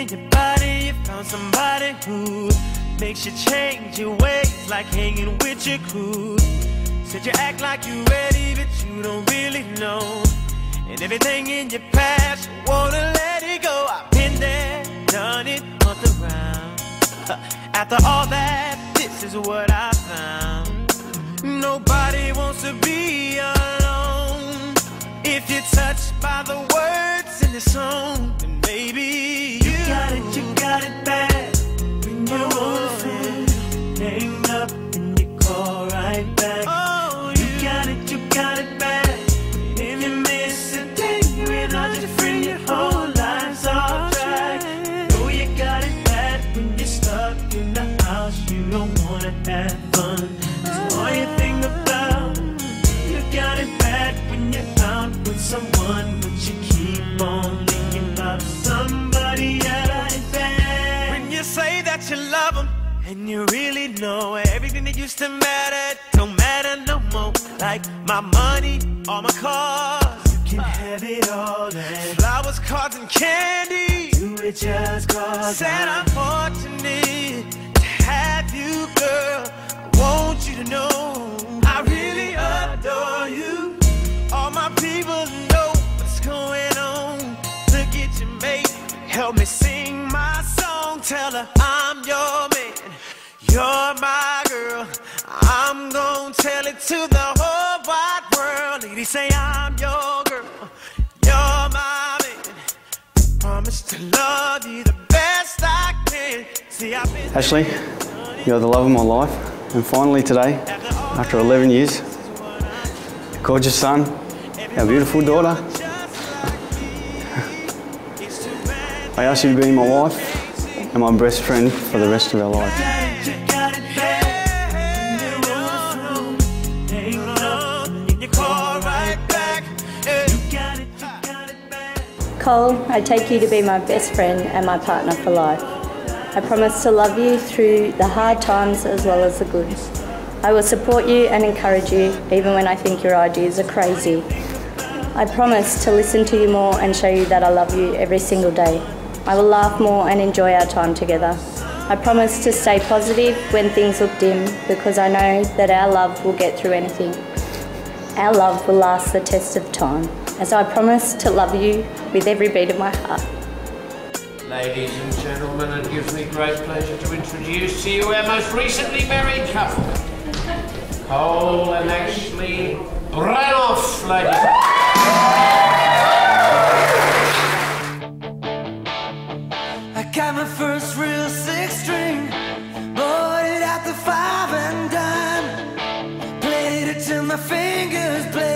in your body, you found somebody who makes you change your ways, like hanging with your crew. Said you act like you're ready, but you don't really know. And everything in your past, you wanna let it go. I've been there, done it, hunt around. After all that, this is what I found. Nobody wants to be alone. If you're touched by the words in the song, then maybe you, got it, you got it bad. When you're on the phone, you really know everything that used to matter don't matter no more. Like my money, all my cars. You can have it all. And flowers, cards, and candy. Do it just cause. Said I'm fortunate to have you, girl. I want you to know I really adore you. All my people know what's going on. Look at your mate, help me sing my song. Tell her I'm your man, you're my girl. I'm gonna tell it to the whole wide world. Ladies say I'm your girl, you're my man. Promise to love you the best I can. See, I've been Ashlea, you're the love of my life. And finally today, after 11 years, gorgeous son, our beautiful daughter, I ask you to be my wife and my best friend for the rest of our life. Cole, I take you to be my best friend and my partner for life. I promise to love you through the hard times as well as the good. I will support you and encourage you even when I think your ideas are crazy. I promise to listen to you more and show you that I love you every single day. I will laugh more and enjoy our time together. I promise to stay positive when things look dim because I know that our love will get through anything. Our love will last the test of time, as I promise to love you with every beat of my heart. Ladies and gentlemen, it gives me great pleasure to introduce to you our most recently married couple, Cole and Ashlea Branoff, ladies. Till my fingers bled.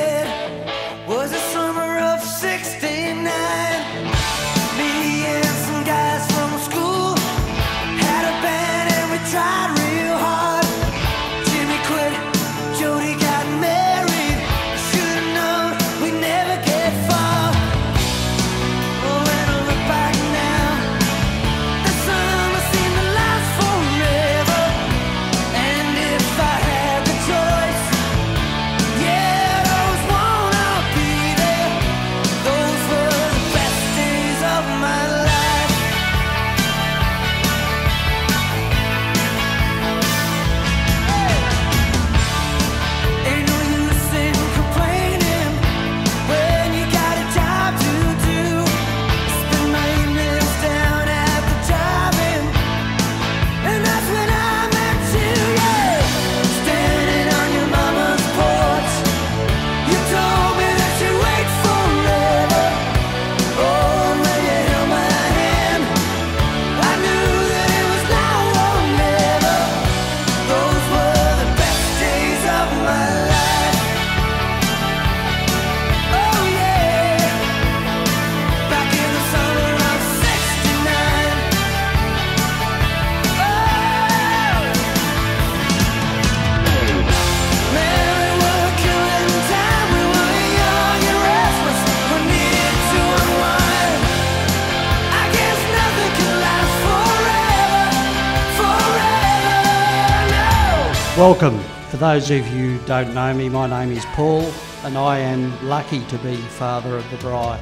Welcome. For those of you who don't know me, my name is Paul, and I am lucky to be father of the bride.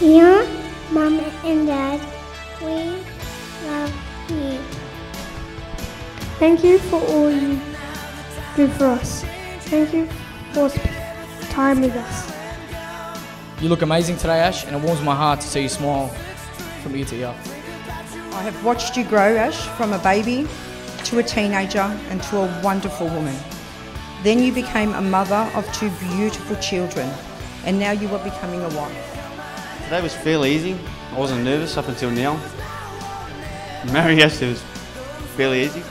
Yeah, Mum and Dad, We love you. Thank you for all you do for us. Thank you for spending time with us. You look amazing today, Ash, and it warms my heart to see you smile from ear to ear. I have watched you grow, Ash, from a baby to a teenager and to a wonderful woman. Then you became a mother of two beautiful children, and now you are becoming a wife. Today was fairly easy. I wasn't nervous up until now. Marrying Esther was fairly easy.